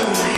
sunlight.